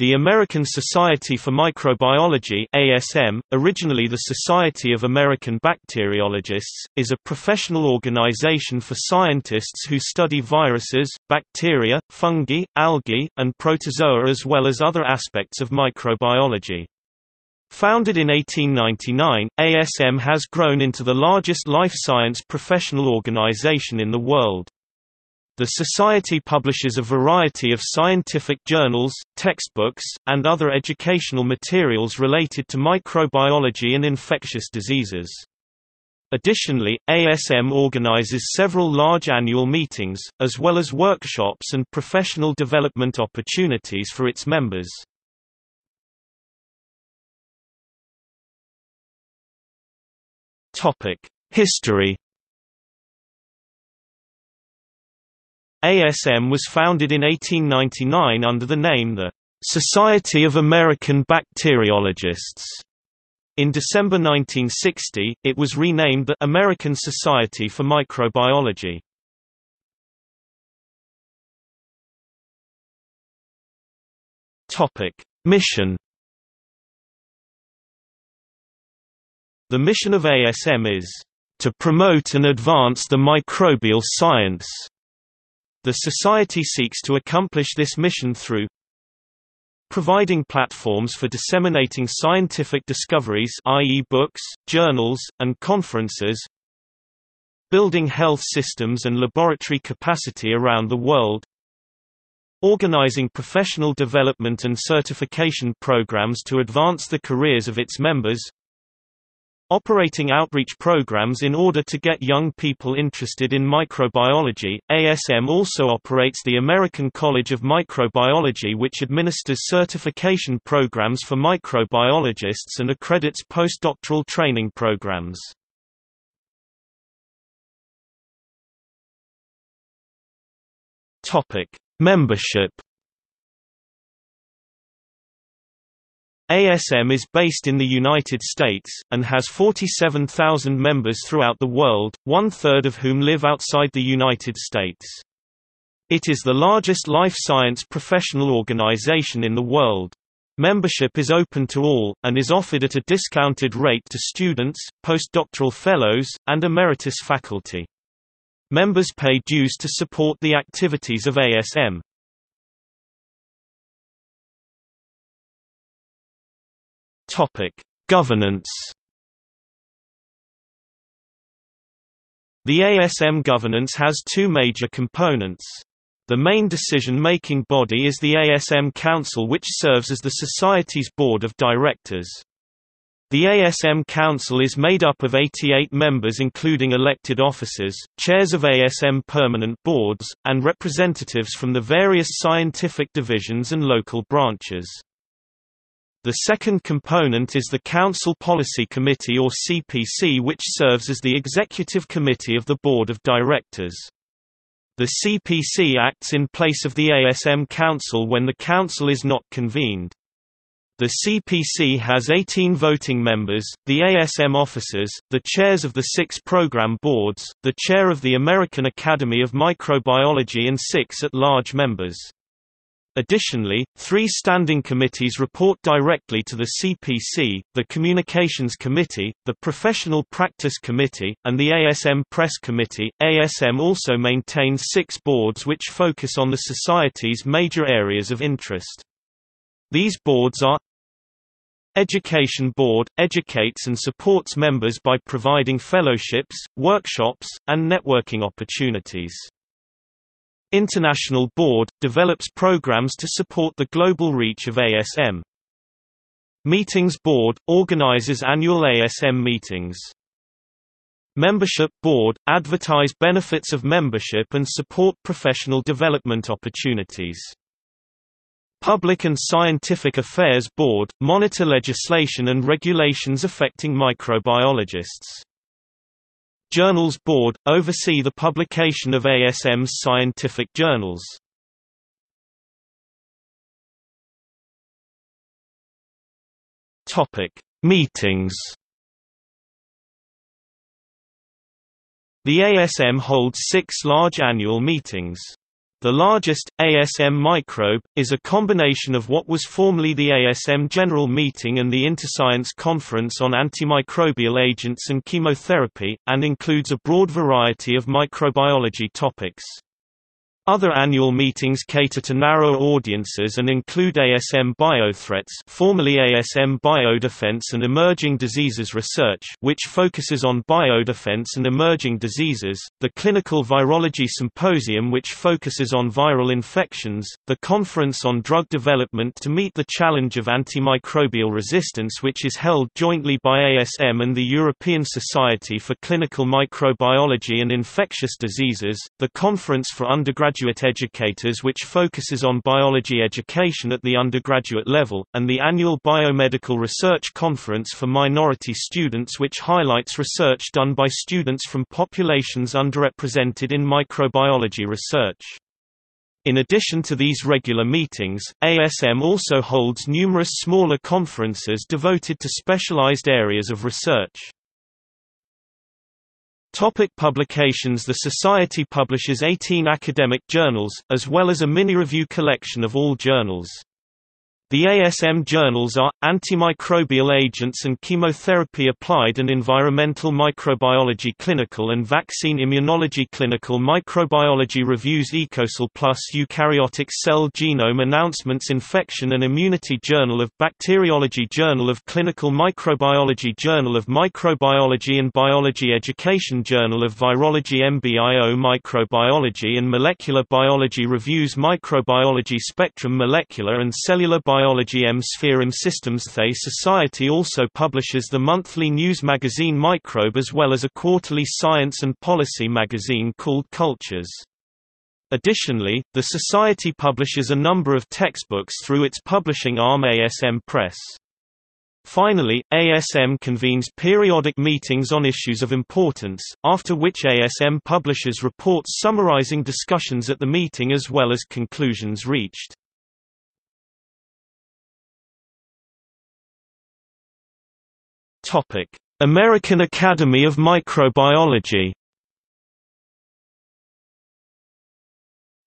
The American Society for Microbiology ASM, originally the Society of American Bacteriologists, is a professional organization for scientists who study viruses, bacteria, fungi, algae, and protozoa as well as other aspects of microbiology. Founded in 1899, ASM has grown into the largest life science professional organization in the world. The Society publishes a variety of scientific journals, textbooks, and other educational materials related to microbiology and infectious diseases. Additionally, ASM organizes several large annual meetings, as well as workshops and professional development opportunities for its members. History ASM was founded in 1899 under the name the Society of American Bacteriologists. In December 1960, it was renamed the American Society for Microbiology. Topic: Mission The mission of ASM is to promote and advance the microbial science the Society seeks to accomplish this mission through providing platforms for disseminating scientific discoveries i.e. books, journals, and conferences building health systems and laboratory capacity around the world organizing professional development and certification programs to advance the careers of its members Operating outreach programs in order to get young people interested in microbiology, ASM also operates the American College of Microbiology which administers certification programs for microbiologists and accredits postdoctoral training programs. Membership ASM is based in the United States, and has 47,000 members throughout the world, one-third of whom live outside the United States. It is the largest life science professional organization in the world. Membership is open to all, and is offered at a discounted rate to students, postdoctoral fellows, and emeritus faculty. Members pay dues to support the activities of ASM. Topic: Governance. The ASM governance has two major components. The main decision-making body is the ASM Council which serves as the Society's board of directors. The ASM Council is made up of 88 members including elected officers, chairs of ASM permanent boards, and representatives from the various scientific divisions and local branches. The second component is the Council Policy Committee or CPC which serves as the executive committee of the Board of Directors. The CPC acts in place of the ASM Council when the Council is not convened. The CPC has 18 voting members, the ASM officers, the chairs of the six program boards, the chair of the American Academy of Microbiology and six at-large members. Additionally, three standing committees report directly to the CPC, the Communications Committee, the Professional Practice Committee, and the ASM Press Committee. ASM also maintains six boards which focus on the Society's major areas of interest. These boards are Education Board – educates and supports members by providing fellowships, workshops, and networking opportunities. International Board – develops programs to support the global reach of ASM. Meetings Board – organizes annual ASM meetings. Membership Board – advertise benefits of membership and support professional development opportunities. Public and Scientific Affairs Board – monitor legislation and regulations affecting microbiologists. Journals Board – oversee the publication of ASM's scientific journals. Meetings The ASM holds six large annual meetings. The largest, ASM Microbe, is a combination of what was formerly the ASM General Meeting and the Interscience Conference on Antimicrobial Agents and Chemotherapy, and includes a broad variety of microbiology topics. Other annual meetings cater to narrower audiences and include ASM Biothreats formerly ASM Biodefense and Emerging Diseases Research which focuses on biodefense and emerging diseases, the Clinical Virology Symposium which focuses on viral infections, the Conference on Drug Development to meet the challenge of antimicrobial resistance which is held jointly by ASM and the European Society for Clinical Microbiology and Infectious Diseases, the Conference for Undergraduate undergraduate educators which focuses on biology education at the undergraduate level, and the annual Biomedical Research Conference for minority students which highlights research done by students from populations underrepresented in microbiology research. In addition to these regular meetings, ASM also holds numerous smaller conferences devoted to specialized areas of research. Topic publications The Society publishes 18 academic journals, as well as a mini-review collection of all journals. The ASM journals are, Antimicrobial Agents and Chemotherapy Applied and Environmental Microbiology Clinical and Vaccine Immunology Clinical Microbiology Reviews EcoSal Plus Eukaryotic Cell Genome Announcements Infection and Immunity Journal of Bacteriology Journal of Clinical Microbiology Journal of Microbiology and Biology Education Journal of Virology MBIO Microbiology and Molecular Biology Reviews Microbiology Spectrum Molecular and Cellular Biology Biology M Systems The Society also publishes the monthly news magazine Microbe as well as a quarterly science and policy magazine called Cultures. Additionally, the Society publishes a number of textbooks through its publishing arm ASM Press. Finally, ASM convenes periodic meetings on issues of importance, after which ASM publishes reports summarizing discussions at the meeting as well as conclusions reached. Topic: American Academy of Microbiology.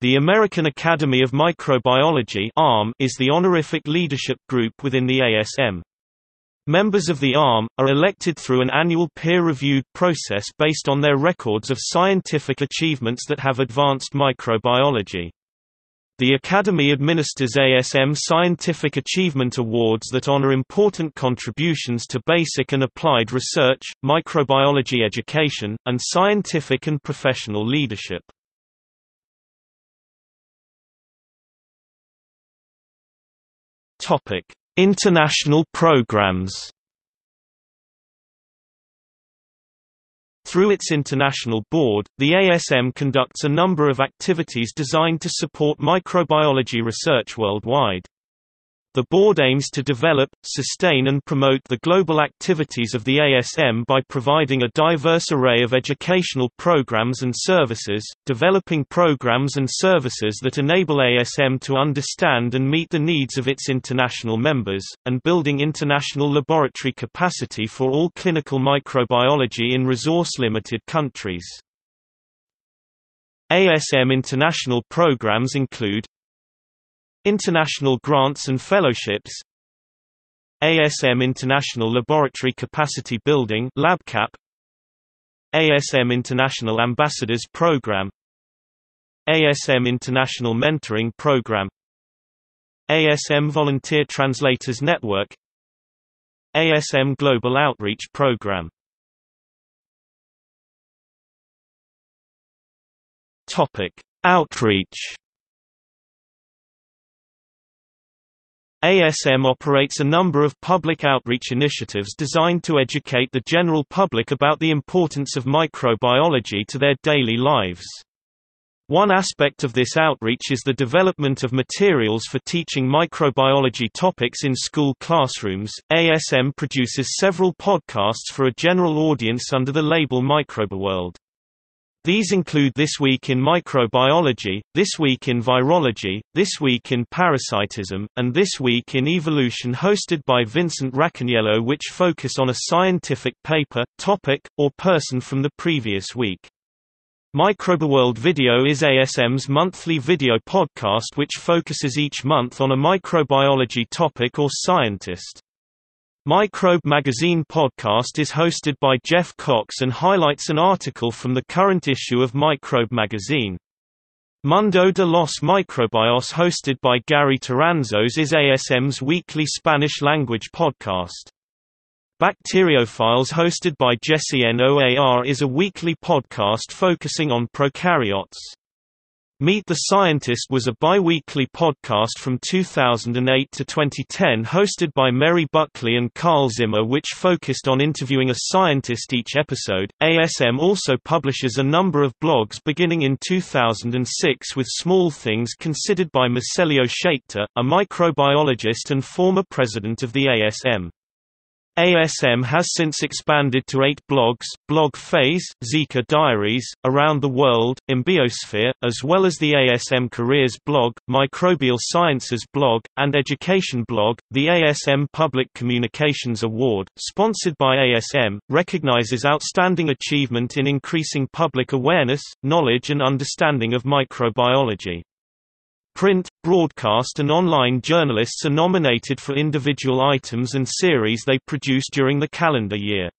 The American Academy of Microbiology (AAM) is the honorific leadership group within the ASM. Members of the AAM, are elected through an annual peer-reviewed process based on their records of scientific achievements that have advanced microbiology. The Academy administers ASM Scientific Achievement Awards that honor important contributions to basic and applied research, microbiology education, and scientific and professional leadership. International programs Through its international board, the ASM conducts a number of activities designed to support microbiology research worldwide. The board aims to develop, sustain and promote the global activities of the ASM by providing a diverse array of educational programs and services, developing programs and services that enable ASM to understand and meet the needs of its international members, and building international laboratory capacity for all clinical microbiology in resource-limited countries. ASM international programs include International grants and fellowships ASM International Laboratory Capacity Building LabCap ASM International Ambassadors Program ASM International Mentoring Program ASM Volunteer Translators Network ASM Global Outreach Program. Topic: Outreach ASM operates a number of public outreach initiatives designed to educate the general public about the importance of microbiology to their daily lives. One aspect of this outreach is the development of materials for teaching microbiology topics in school classrooms. ASM produces several podcasts for a general audience under the label MicrobeWorld. These include This Week in Microbiology, This Week in Virology, This Week in Parasitism, and This Week in Evolution hosted by Vincent Racaniello which focus on a scientific paper, topic, or person from the previous week. MicrobeWorld Video is ASM's monthly video podcast which focuses each month on a microbiology topic or scientist. Microbe Magazine podcast is hosted by Jeff Cox and highlights an article from the current issue of Microbe Magazine. Mundo de los Microbios hosted by Gary Toranzos is ASM's weekly Spanish language podcast. BacterioFiles hosted by Jesse Noar is a weekly podcast focusing on prokaryotes. Meet the Scientist was a bi-weekly podcast from 2008 to 2010 hosted by Merry Buckley and Carl Zimmer which focused on interviewing a scientist each episode. ASM also publishes a number of blogs beginning in 2006 with Small Things considered by Moselio Schaechter, a microbiologist and former president of the ASM. ASM has since expanded to eight blogs, Blog Phase, Zika Diaries, Around the World, mBiosphere, as well as the ASM Careers blog, Microbial Sciences blog, and Education blog. The ASM Public Communications Award, sponsored by ASM, recognizes outstanding achievement in increasing public awareness, knowledge and understanding of microbiology. Print, broadcast and online journalists are nominated for individual items and series they produce during the calendar year.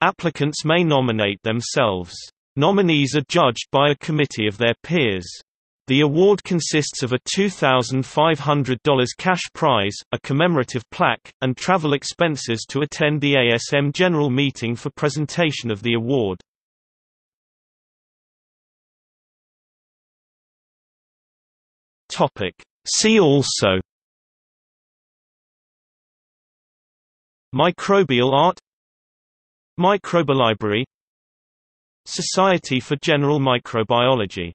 Applicants may nominate themselves. Nominees are judged by a committee of their peers. The award consists of a $2,500 cash prize, a commemorative plaque, and travel expenses to attend the ASM General Meeting for presentation of the award. Topic. See also Microbial art MicrobeLibrary Society for General Microbiology